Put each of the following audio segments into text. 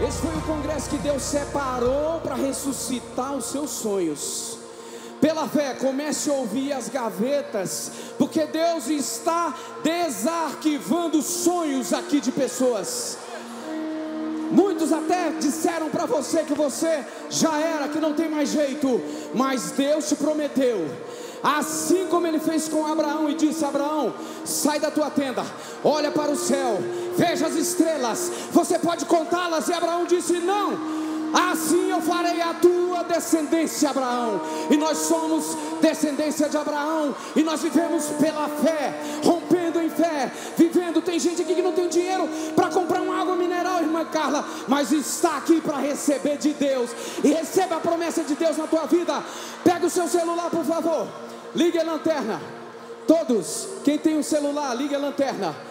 Esse foi o congresso que Deus separou para ressuscitar os seus sonhos. Pela fé, comece a ouvir as gavetas, porque Deus está desarquivando sonhos aqui de pessoas. Muitos até disseram para você que você já era, que não tem mais jeito, mas Deus te prometeu. Assim como ele fez com Abraão e disse: Abraão, sai da tua tenda, olha para o céu, veja as estrelas, você pode contá-las? E Abraão disse: Não, Assim eu farei a tua descendência, Abraão. E nós somos descendência de Abraão. E nós vivemos pela fé, rompendo em fé, vivendo. Tem gente aqui que não tem dinheiro para comprar uma água mineral, irmã Carla, mas está aqui para receber de Deus. E receba a promessa de Deus na tua vida. Pega o seu celular, por favor. Ligue a lanterna. Todos, quem tem um celular, ligue a lanterna.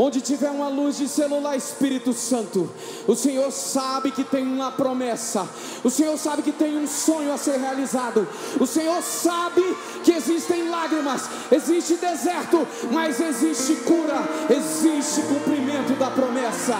Onde tiver uma luz de celular, Espírito Santo, o Senhor sabe que tem uma promessa, o Senhor sabe que tem um sonho a ser realizado, o Senhor sabe que existem lágrimas, existe deserto, mas existe cura, existe cumprimento da promessa.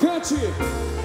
Catch it.